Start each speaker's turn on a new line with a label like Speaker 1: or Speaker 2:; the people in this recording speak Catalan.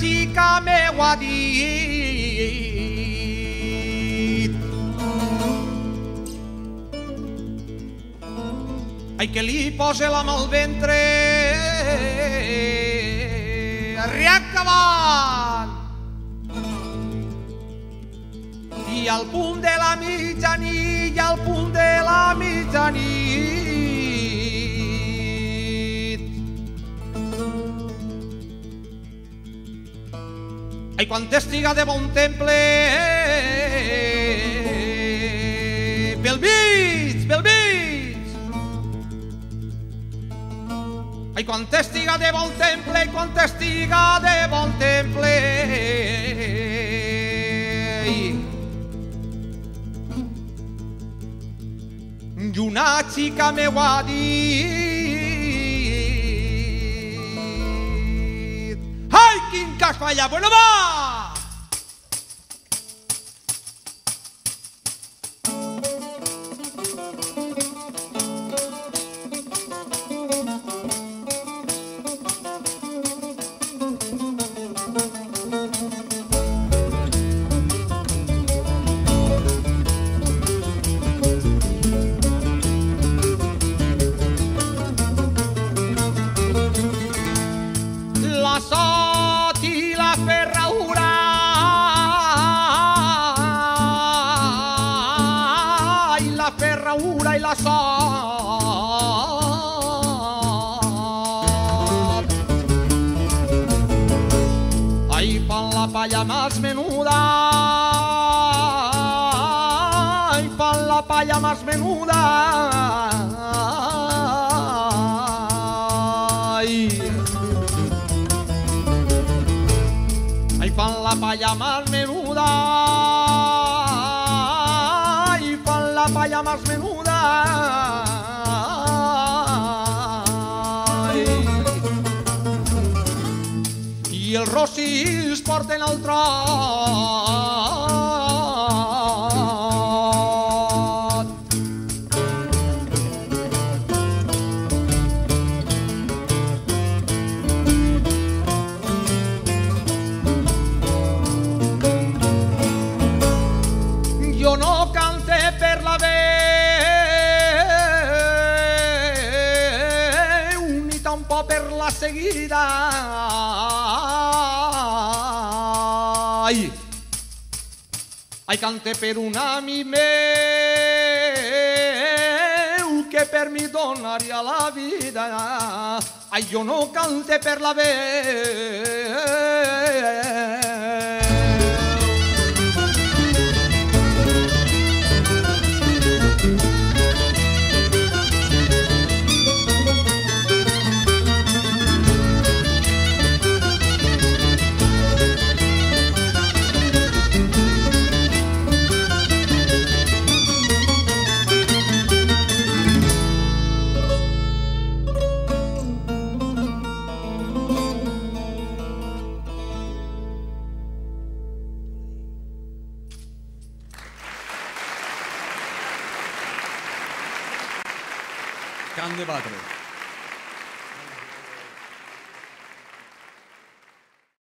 Speaker 1: una xica m'ho ha dit. Ai, que li posa la mà al ventre, arriac avant. I al punt de la mitjanit, i al punt de la mitjanit, Ai, quan estiga de bon temple, pel mig, pel mig. Ai, quan estiga de bon temple, quan estiga de bon temple. I una xica me ho ha dit. Jack Maya. Bueno, va. Ferradura i la sot. Ahí fan la palla más menuda. Ahí fan la palla más menuda. Ahí fan la palla más menuda. La palla más menuda. I els rossis porten el trot. seguirá. Ay, ay cante per un'ami me che per mi la vida, Ai io non cante per la
Speaker 2: vera. Grande padre.